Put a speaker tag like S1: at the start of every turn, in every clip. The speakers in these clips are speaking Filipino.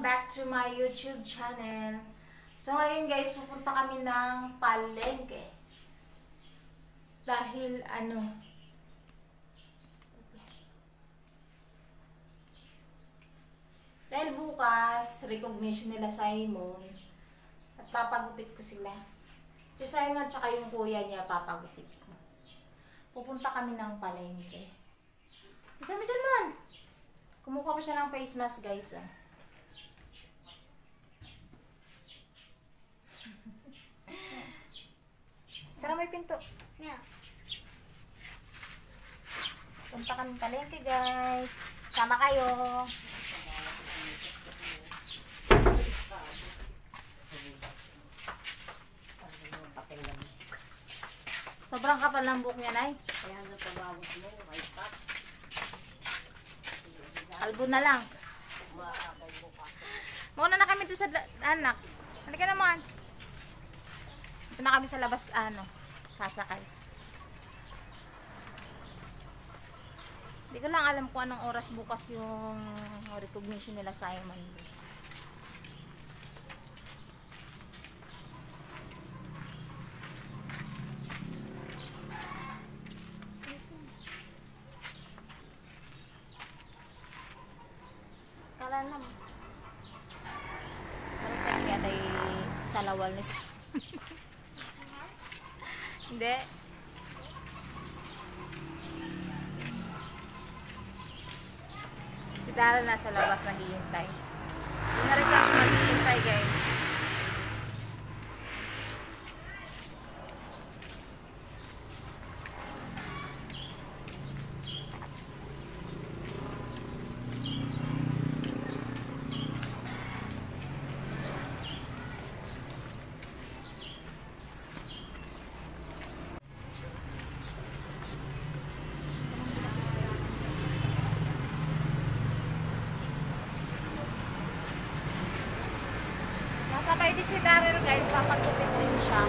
S1: back to my YouTube channel. So ngayon guys, pupunta kami ng palengke. Dahil ano, dahil bukas, recognition nila Simon at papagupit ko sila. Si Simon at saka yung kuya niya papagupit ko. Pupunta kami ng palengke. Mo dyan man! Kumuha pa siya ng face mask guys ah. Saan may pinto?
S2: Yeah.
S1: Punta kami palengke guys. Sama kayo. Sobrang kapal ng buhok niya, Nay.
S2: Kaya natawagos mo, kay Pat.
S1: Albo na lang. Mauna na kami doon sa anak. Halika naman. Ito na kami sa labas, ano, sasakay. Hindi ko lang alam kung anong oras bukas yung recognition nila Simon. Kala naman. Balikan niya tay salawal ni Simon. Hindi. Si Dara nasa labas naghihintay. Hindi na rin kami maghihintay guys. Nasabay din si Daryl guys, papagupit din siya.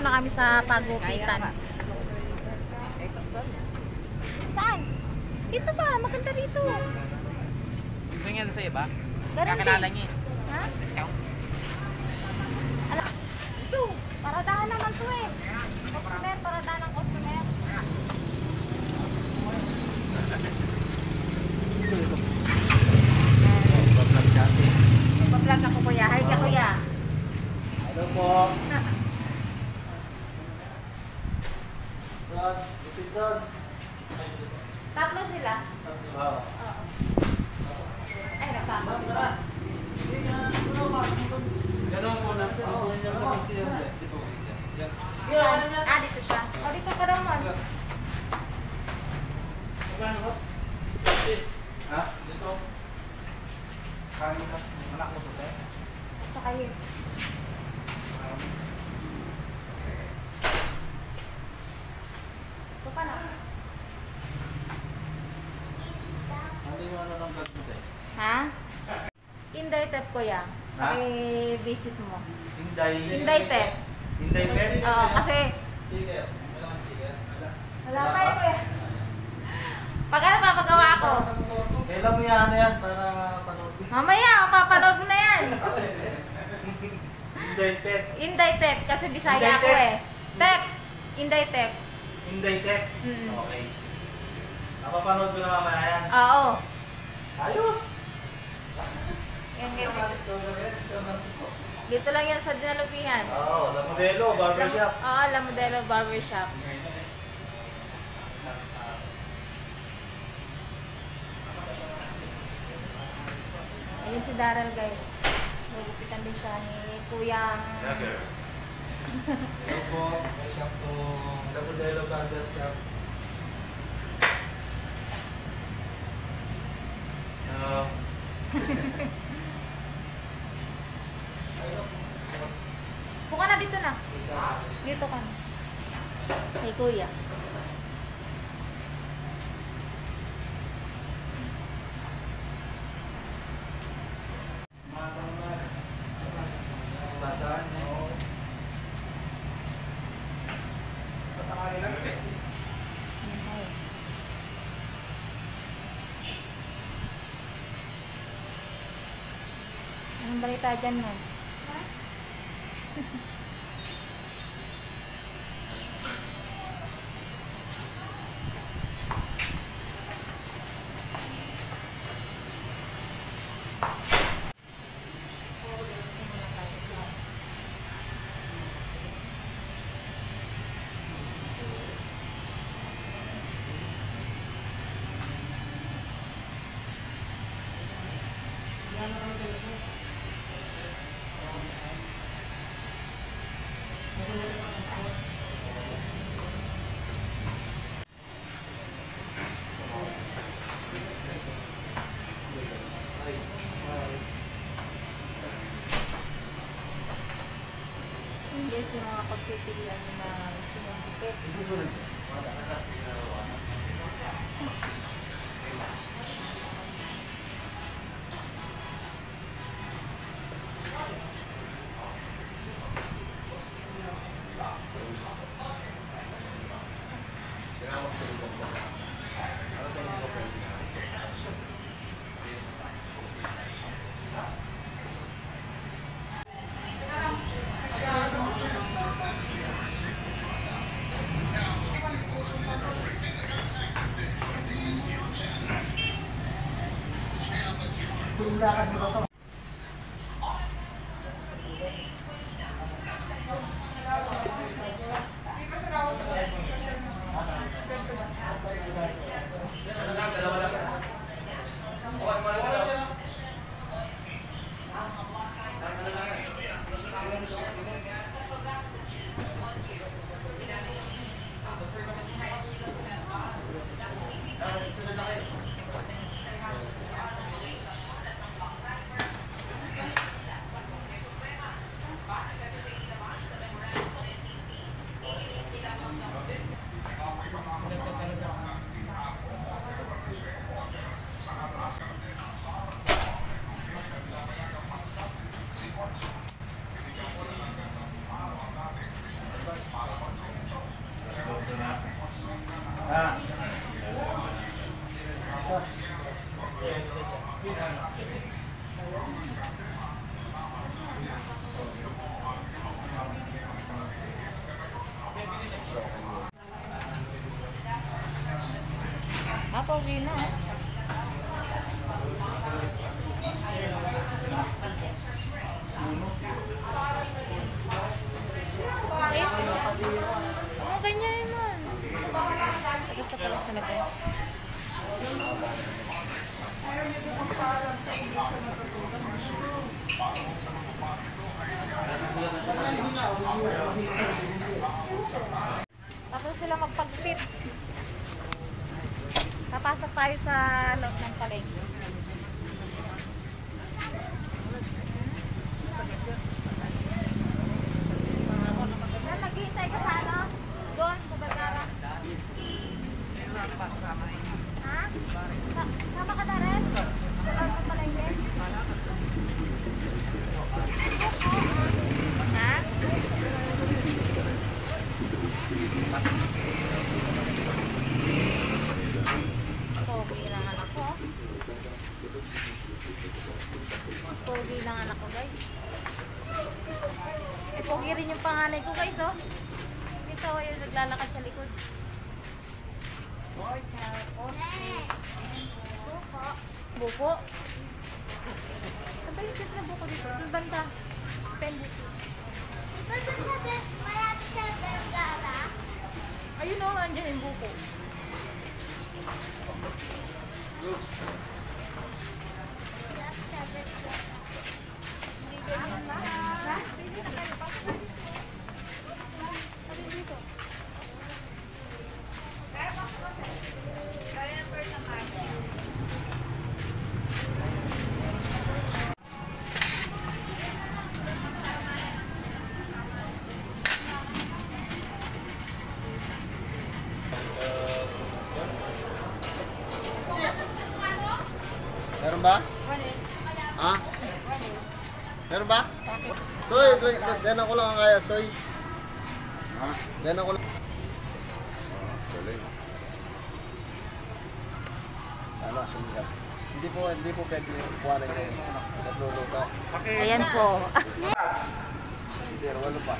S3: Na
S1: kami sa pagupitan. Saan? Dito pa, maganda rito.
S3: Gusto niya sa iba?
S1: Din.
S3: niya.
S1: Ha?
S3: Ikaw?
S1: Ala, ito, paradahan naman to eh. Customer, paradahan ng customer.
S3: Vlog si ate.
S1: Magpa-vlog ako kuya. Hi ka kuya.
S3: Hello po. Lupit son.
S1: Tatlo sila.
S3: Wow.
S1: Oo. Ay, nakama.
S3: Ganun po na. Oo. Si si
S1: Ah, dito siya. O, dito ka naman.
S3: Ha? Dito. Kami na. Anak mo sa
S1: At saka yun. Ito pa na.
S3: Ano yung ano ng vlog mo tayo?
S1: Ha? Inday tep kuya.
S3: Ha?
S1: Paki-visit mo.
S3: Hinday.
S1: Inday tep.
S3: Hinday pet?
S1: Oo, kasi.
S3: Walang sticker.
S1: wala pa eh kuya. Pag ano papagawa ako?
S3: Kailan mo yan ano yan para panood?
S1: Mamaya, mapapanood mo na yan.
S3: Hinday pet.
S1: Inday tep, kasi Bisaya
S3: Inday
S1: ako
S3: tep.
S1: eh. Tep. Inday tep.
S3: Hinday tech?
S1: Mm.
S3: Okay. Napapanood ko na mamaya yan.
S1: Oo.
S3: Ayos!
S1: Yan. Dito lang yan sa dinalupihan.
S3: Oo, La Modelo, barbershop.
S1: Oo, La Modelo Barbershop. Ayun si Daryl guys. Nagupitan din siya ni Kuyang.
S3: Hello po, welcome to La Modelo barbershop. Hello.
S1: Buka na dito na. Dito ka na. Kay Kuya. Anong balita dyan mo? Hindi sa mga pagpipilian ng mga gusto mong gupit.
S3: Isusunod.
S1: jumlah akan dipotong Apple, do you know? Tayo sa loob ng palengke. Yan, naghihintay ka sa ano? Doon, sa Bagara. Ha? Sa- Sama ka na rin? Sa loob ng palengke? Ha? Pogi ng anak ko. Pogi ng anak ko, guys. Eh, pogi rin yung panganay ko, guys, oh. Isa oh, yung naglalakad sa likod. Buko. Saan ba yung na buko dito? Yung banda. Pen buko. Ayun o, andyan yung buko. Hindi
S4: Gracias. Denan ko lang ang kaya, Soy. Ha? Denan ko lang. Galing. Sana sumigat. Hindi po, hindi po pwede yung kuwanan yung nagluluto.
S1: Ayan po.
S4: Hindi, walo pa.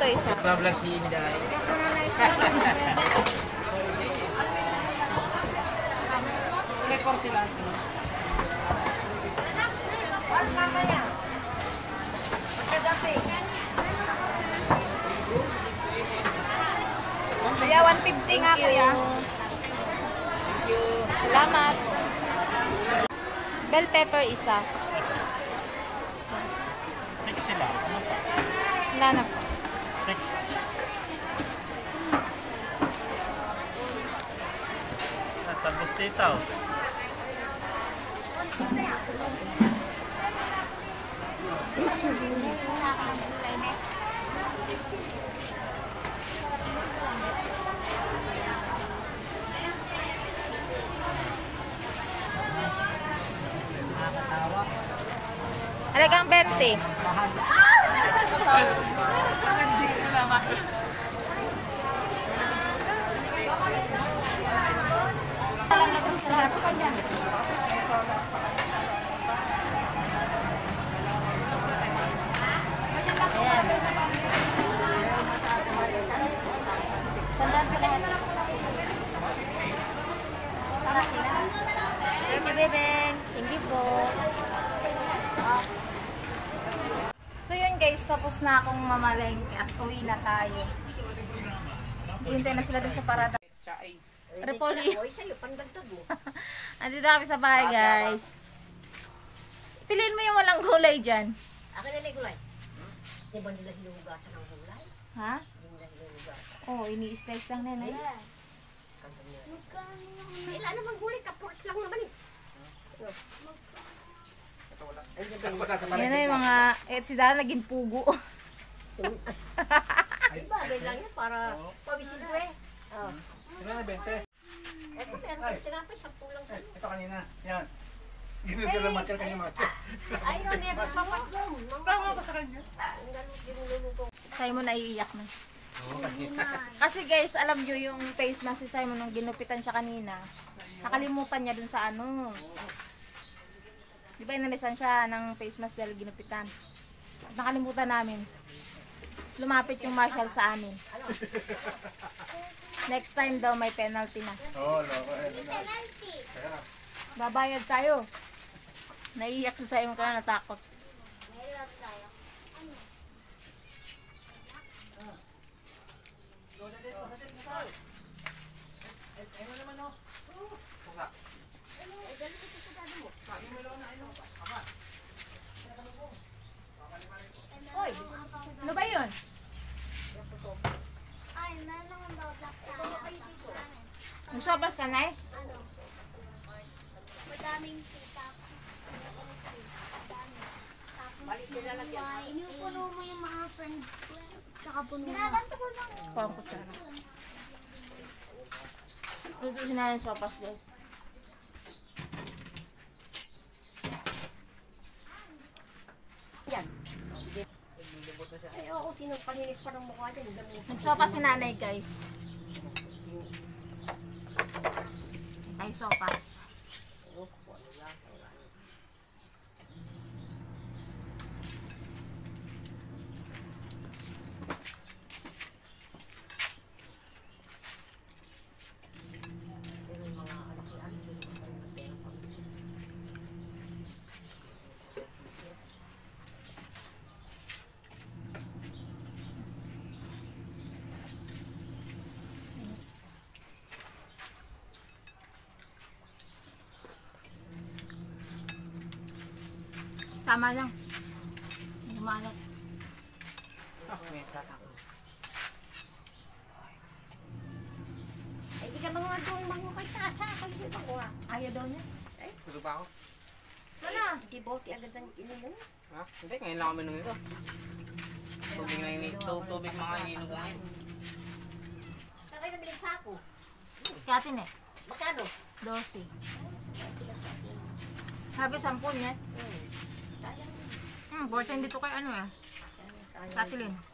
S1: Ito isa.
S3: Nag-vlog si Inday. Record sila.
S1: Kuya, 150 nga kuya. Salamat. Bell pepper isa.
S3: 60 lang.
S1: Wala na po. 160,000. Ada kang Benti. Bebeng. So yun guys, tapos na akong mamalengke at uwi na tayo. Hintay na sila doon sa parada.
S2: Pandagdag mo.
S1: Andito na kami sa bahay guys. Piliin mo yung walang gulay dyan.
S2: Akin na gulay. Di ba nila hinuhugasan ng gulay?
S1: Ha?
S2: Hindi nila hinuhugasan.
S1: Oo, oh, ini-slice lang
S2: nila. Wala naman gulay, kapurot lang naman eh.
S1: Yan na yung mga, eh si Dara naging pugo.
S2: Ay, bagay lang yan para pawisin ko eh. Oh.
S3: Sila na 20.
S2: Eto, meron ko tinapay, sampu lang sa'yo.
S3: Ito kanina. Yan. Ginudira matil kanya matil.
S2: Ay, no, meron papatlong.
S3: Tama ba sa kanya?
S2: Ang ganun, ginululuto.
S1: Simon naiiyak na.
S3: Oo, kanina.
S1: Kasi guys, alam nyo yung face mask si Simon nung ginupitan siya kanina. Nakalimutan niya dun sa ano. Di ba inalisan siya ng face mask dahil ginupitan. Nakalimutan namin. Lumapit yung marshal sa amin. Next time daw may penalty na.
S3: Oo, loko eh.
S2: Penalty.
S1: Babayad tayo. Naiiyak sa sayo ka na natakot.
S2: Mahirap tayo.
S1: Oy, ano ba yun?
S2: Ay, meron akong double sa amin.
S1: Nagsopas ka na eh?
S2: Ano? Madaming tita. Madami. Tapos, may inupuno mo yung mga friends ko. Tsaka puno mo. Ginaganto ko lang.
S1: Pang kutsara. Luto si nanay sopas guys.
S2: Yan. Ay, oo, sinupalinis pa ng mukha dyan.
S1: Nagsopas si nanay guys. Sopas. Tama lang. Lumalat.
S2: Ay, di ka mga doon mga kay tata. Kasi ito ko ah.
S1: Ayaw daw niya.
S3: Gusto pa ako?
S1: Wala.
S2: Di bote agad ang ininom.
S3: Ha? Hindi, ngayon lang kami nung ito. Tubig na ini, tu- tubig mga ininom ko ngayon.
S2: Saan kayo nabiling sako?
S1: Kaya atin eh.
S2: Magkano?
S1: 12. Sabi 10 niya.
S2: Sayang.
S1: Hmm, 14 dito kay ano eh. Katilin.